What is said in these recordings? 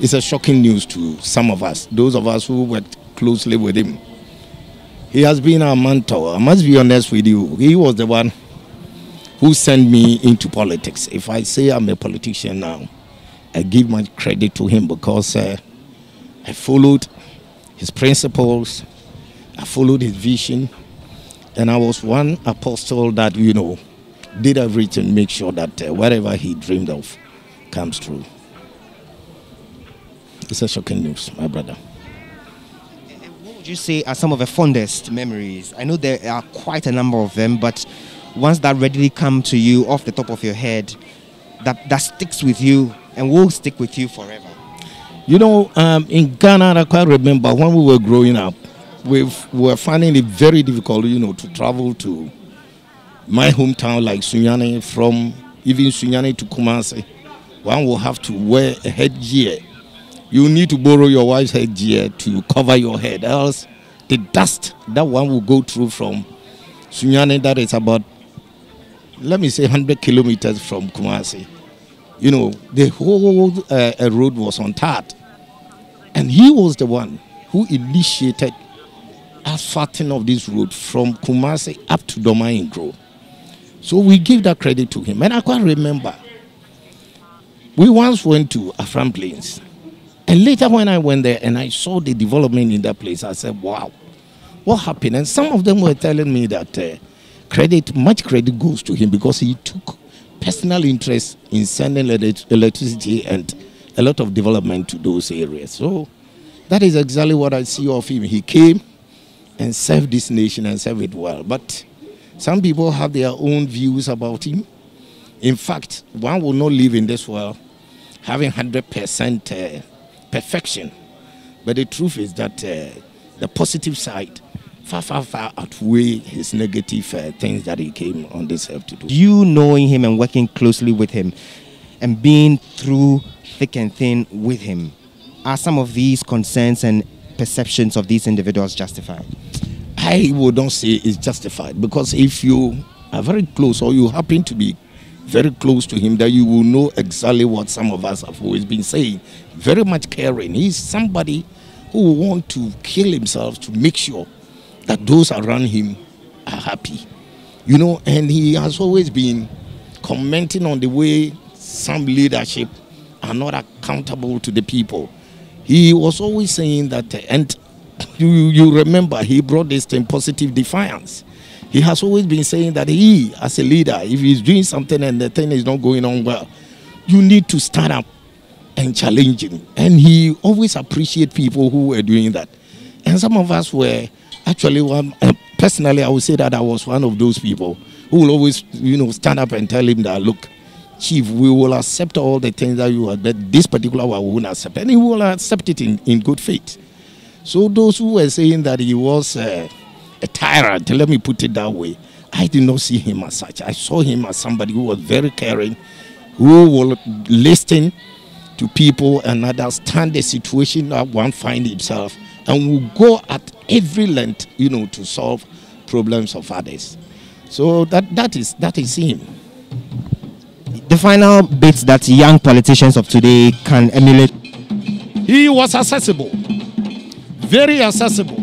it's a shocking news to some of us, those of us who worked closely with him. He has been our mentor. I must be honest with you. He was the one who sent me into politics. If I say I'm a politician now, I give much credit to him because uh, I followed his principles, I followed his vision, and I was one apostle that, you know, did everything to make sure that uh, whatever he dreamed of comes true. It's a shocking news, my brother. What would you say are some of the fondest memories? I know there are quite a number of them, but ones that readily come to you off the top of your head that, that sticks with you and will stick with you forever? You know, um, in Ghana, I quite remember when we were growing up, we were finding it very difficult, you know, to travel to my hometown like Sunyani from even Sunyani to Kumasi. One will have to wear a headgear. You need to borrow your wife's headgear to cover your head, else the dust that one will go through from Sunyani, that is about, let me say, 100 kilometers from Kumasi. You know, the whole uh, road was untarred. And he was the one who initiated asphalting of this road from Kumasi up to Domain Grove. So we give that credit to him. And I quite remember, we once went to Afram Plains. And later when I went there and I saw the development in that place, I said, wow, what happened? And some of them were telling me that uh, credit, much credit goes to him because he took personal interest in sending electricity and a lot of development to those areas. So that is exactly what I see of him. He came and served this nation and served it well. But some people have their own views about him. In fact, one will not live in this world having 100% uh, perfection. But the truth is that uh, the positive side far, far, far outweigh his negative uh, things that he came on this earth to do. You knowing him and working closely with him and being through thick and thin with him, are some of these concerns and perceptions of these individuals justified? I would not say it's justified because if you are very close or you happen to be very close to him, that you will know exactly what some of us have always been saying. Very much caring. He's somebody who want to kill himself to make sure that those around him are happy. You know, and he has always been commenting on the way some leadership are not accountable to the people. He was always saying that, and you, you remember he brought this thing positive defiance. He has always been saying that he, as a leader, if he's doing something and the thing is not going on well, you need to stand up and challenge him. And he always appreciate people who were doing that. And some of us were actually, one, personally, I would say that I was one of those people who will always, you know, stand up and tell him that, look, chief, we will accept all the things that you are, but this particular one won't accept. And he will accept it in, in good faith. So those who were saying that he was uh, tyrant, let me put it that way, I did not see him as such. I saw him as somebody who was very caring, who will listen to people and understand the situation that one finds himself and will go at every length, you know, to solve problems of others. So that, that is that is him. The final bit that young politicians of today can emulate. He was accessible very accessible.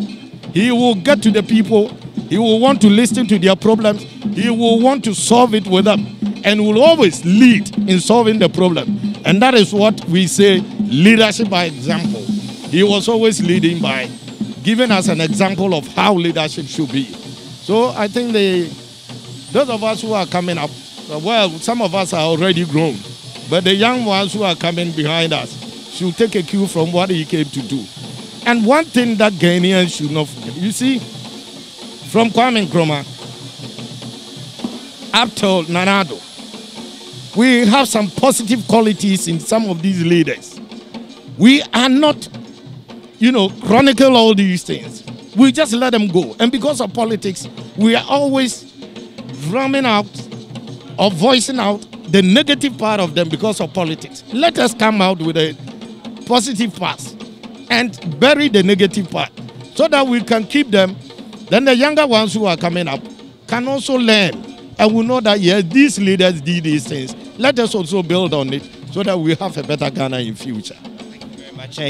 He will get to the people. He will want to listen to their problems. He will want to solve it with them and will always lead in solving the problem. And that is what we say leadership by example. He was always leading by giving us an example of how leadership should be. So I think the those of us who are coming up, well, some of us are already grown, but the young ones who are coming behind us should take a cue from what he came to do. And one thing that Ghanaians should not forget, you see, from Kwame Nkrumah up to Nana Addo, we have some positive qualities in some of these leaders. We are not, you know, chronicle all these things. We just let them go. And because of politics, we are always drumming out or voicing out the negative part of them because of politics. Let us come out with a positive part and bury the negative part so that we can keep them. Then the younger ones who are coming up can also learn and we know that yes, these leaders did these things. Let us also build on it so that we have a better Ghana in future. much. Uh,